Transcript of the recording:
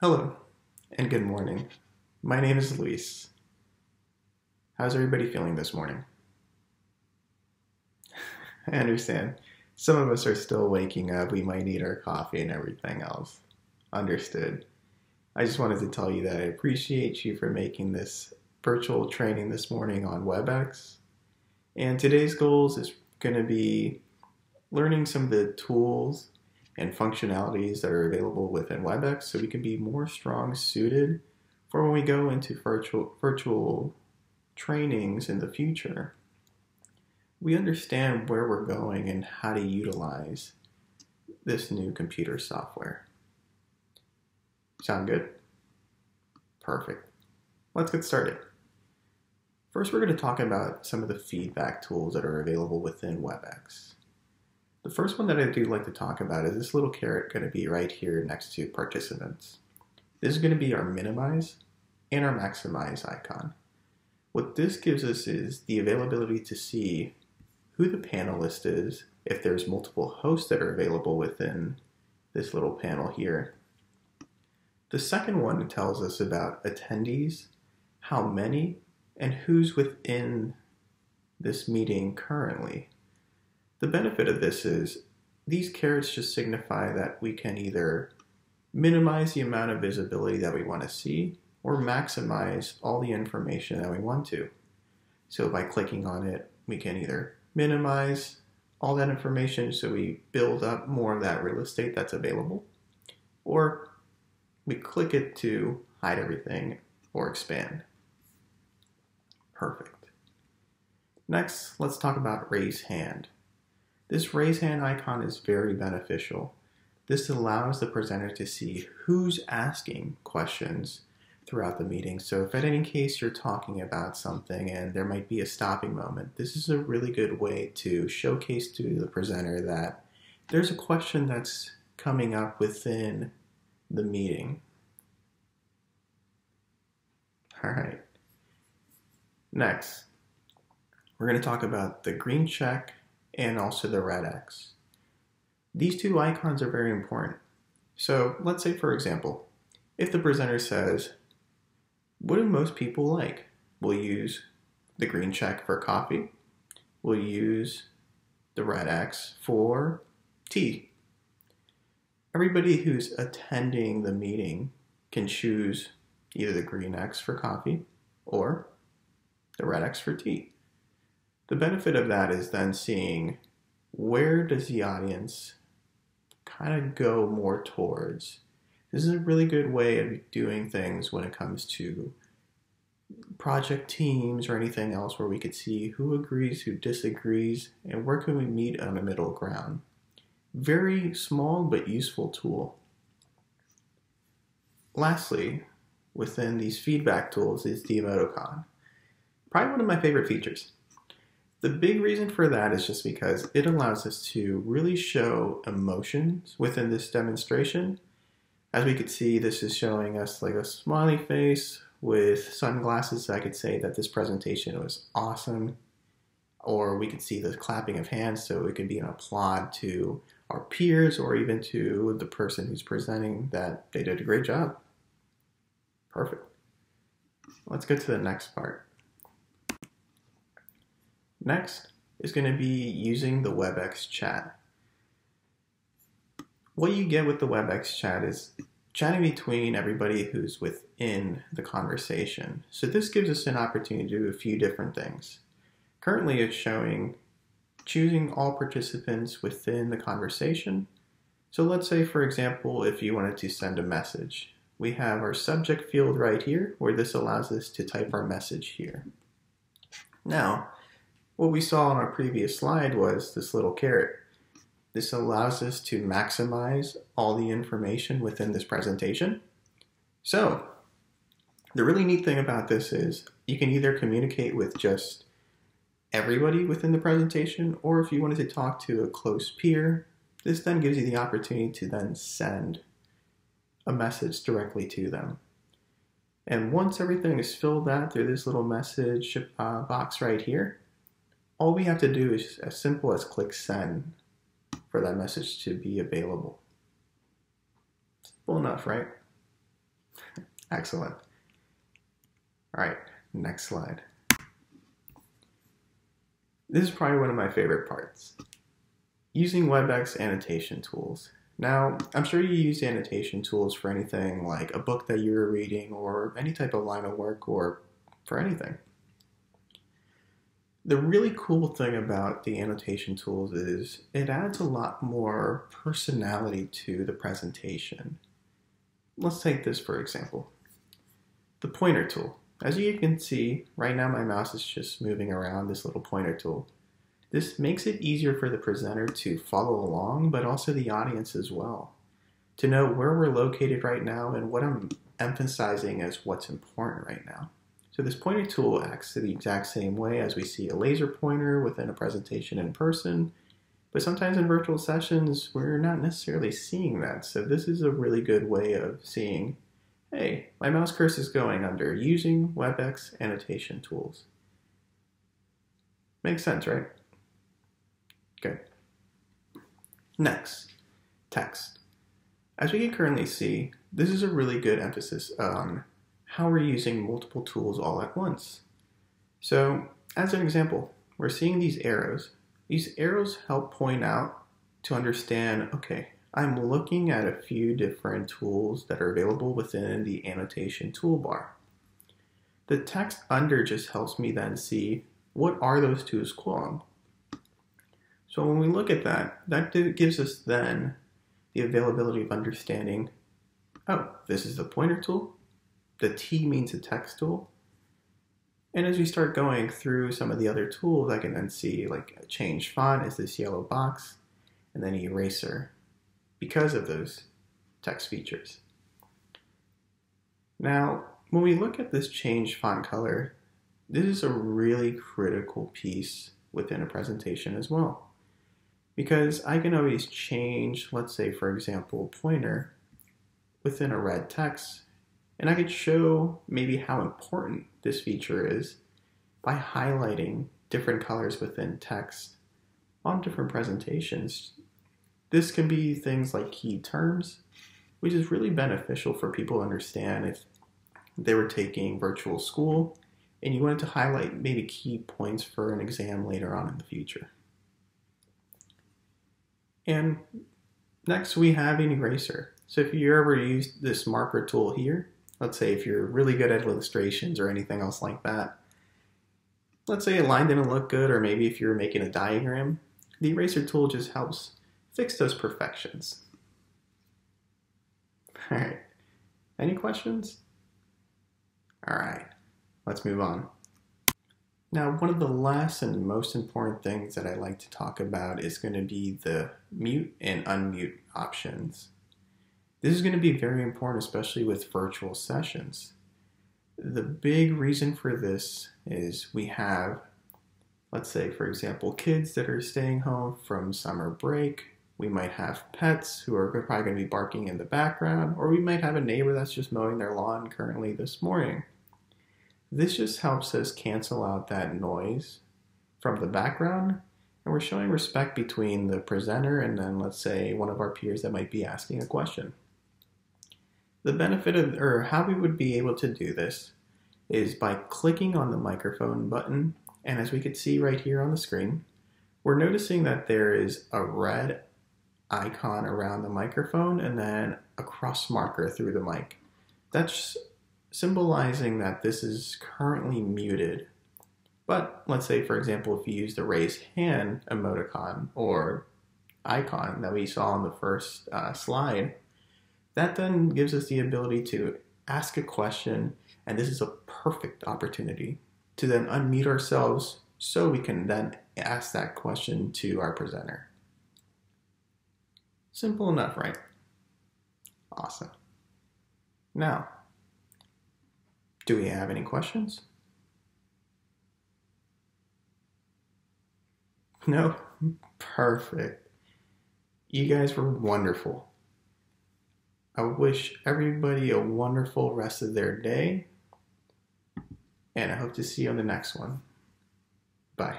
Hello, and good morning. My name is Luis. How's everybody feeling this morning? I understand. Some of us are still waking up. We might need our coffee and everything else. Understood. I just wanted to tell you that I appreciate you for making this virtual training this morning on WebEx. And today's goals is going to be learning some of the tools and functionalities that are available within WebEx so we can be more strong suited for when we go into virtual virtual trainings in the future. We understand where we're going and how to utilize this new computer software. Sound good? Perfect. Let's get started. First, we're going to talk about some of the feedback tools that are available within WebEx. The first one that I do like to talk about is this little caret going to be right here next to participants. This is going to be our minimize and our maximize icon. What this gives us is the availability to see who the panelist is, if there's multiple hosts that are available within this little panel here. The second one tells us about attendees, how many, and who's within this meeting currently. The benefit of this is these carets just signify that we can either minimize the amount of visibility that we want to see or maximize all the information that we want to. So by clicking on it, we can either minimize all that information so we build up more of that real estate that's available, or we click it to hide everything or expand. Perfect. Next, let's talk about raise hand. This raise hand icon is very beneficial. This allows the presenter to see who's asking questions throughout the meeting. So if at any case you're talking about something and there might be a stopping moment, this is a really good way to showcase to the presenter that there's a question that's coming up within the meeting. All right. Next, we're going to talk about the green check and also the red X. These two icons are very important. So let's say, for example, if the presenter says, what do most people like? We'll use the green check for coffee. We'll use the red X for tea. Everybody who's attending the meeting can choose either the green X for coffee or the red X for tea. The benefit of that is then seeing where does the audience kind of go more towards. This is a really good way of doing things when it comes to project teams or anything else where we could see who agrees, who disagrees, and where can we meet on a middle ground. Very small but useful tool. Lastly, within these feedback tools is the emoticon. Probably one of my favorite features. The big reason for that is just because it allows us to really show emotions within this demonstration. As we could see, this is showing us like a smiley face with sunglasses. I could say that this presentation was awesome. Or we could see the clapping of hands, so it could be an applaud to our peers or even to the person who's presenting that they did a great job. Perfect. Let's go to the next part. Next is going to be using the WebEx chat. What you get with the WebEx chat is chatting between everybody who's within the conversation. So this gives us an opportunity to do a few different things. Currently it's showing choosing all participants within the conversation. So let's say, for example, if you wanted to send a message, we have our subject field right here where this allows us to type our message here. Now, what we saw on our previous slide was this little caret. This allows us to maximize all the information within this presentation. So, the really neat thing about this is you can either communicate with just everybody within the presentation, or if you wanted to talk to a close peer, this then gives you the opportunity to then send a message directly to them. And once everything is filled out through this little message uh, box right here, all we have to do is as simple as click send for that message to be available. Simple enough, right? Excellent. All right, next slide. This is probably one of my favorite parts. Using WebEx annotation tools. Now, I'm sure you use annotation tools for anything like a book that you're reading or any type of line of work or for anything. The really cool thing about the annotation tools is it adds a lot more personality to the presentation. Let's take this for example. The pointer tool. As you can see, right now my mouse is just moving around this little pointer tool. This makes it easier for the presenter to follow along, but also the audience as well. To know where we're located right now and what I'm emphasizing as what's important right now. So this pointer tool acts the exact same way as we see a laser pointer within a presentation in person, but sometimes in virtual sessions, we're not necessarily seeing that. So this is a really good way of seeing, hey, my mouse cursor is going under using WebEx annotation tools. Makes sense, right? Okay. Next, text. As we can currently see, this is a really good emphasis on how we're using multiple tools all at once. So, as an example, we're seeing these arrows. These arrows help point out to understand, okay, I'm looking at a few different tools that are available within the annotation toolbar. The text under just helps me then see what are those tools called. So when we look at that, that gives us then the availability of understanding, oh, this is the pointer tool. The T means a text tool. And as we start going through some of the other tools, I can then see like change font is this yellow box, and then eraser because of those text features. Now, when we look at this change font color, this is a really critical piece within a presentation as well because I can always change, let's say, for example, pointer within a red text, and I could show maybe how important this feature is by highlighting different colors within text on different presentations. This can be things like key terms, which is really beneficial for people to understand if they were taking virtual school and you wanted to highlight maybe key points for an exam later on in the future. And next we have an eraser. So if you ever use this marker tool here, let's say if you're really good at illustrations or anything else like that, let's say a line didn't look good or maybe if you're making a diagram, the eraser tool just helps fix those perfections. All right, any questions? All right, let's move on. Now, one of the last and most important things that I like to talk about is going to be the mute and unmute options. This is going to be very important, especially with virtual sessions. The big reason for this is we have, let's say, for example, kids that are staying home from summer break. We might have pets who are probably going to be barking in the background, or we might have a neighbor that's just mowing their lawn currently this morning. This just helps us cancel out that noise from the background and we're showing respect between the presenter and then let's say one of our peers that might be asking a question. The benefit of, or how we would be able to do this is by clicking on the microphone button and as we can see right here on the screen, we're noticing that there is a red icon around the microphone and then a cross marker through the mic. That's symbolizing that this is currently muted. But let's say, for example, if you use the raise hand emoticon or icon that we saw on the first uh, slide, that then gives us the ability to ask a question, and this is a perfect opportunity to then unmute ourselves so we can then ask that question to our presenter. Simple enough, right? Awesome. Now, do we have any questions? No? Perfect. You guys were wonderful. I wish everybody a wonderful rest of their day, and I hope to see you on the next one. Bye.